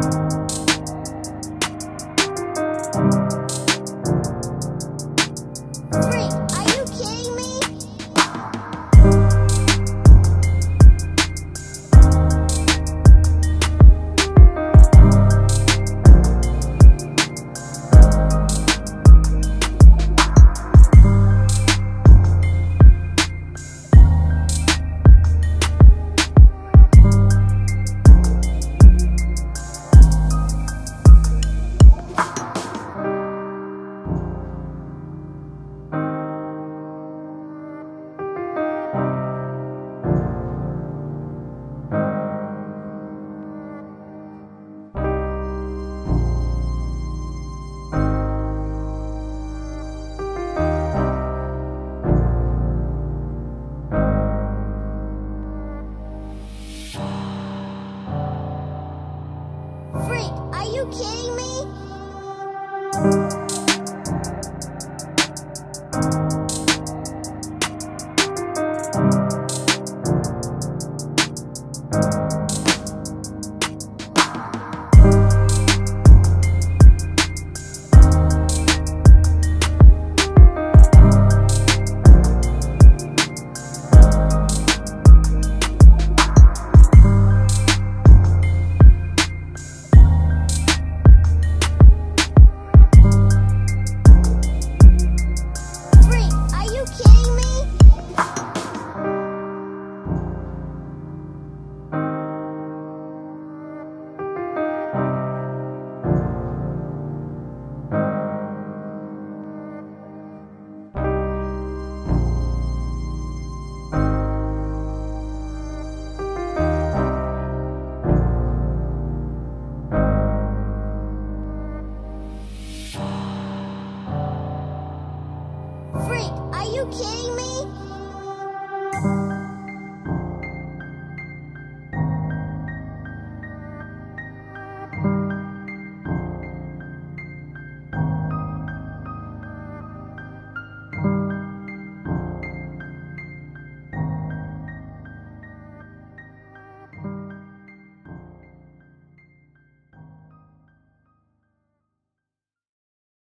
Podcast. Are you kidding me?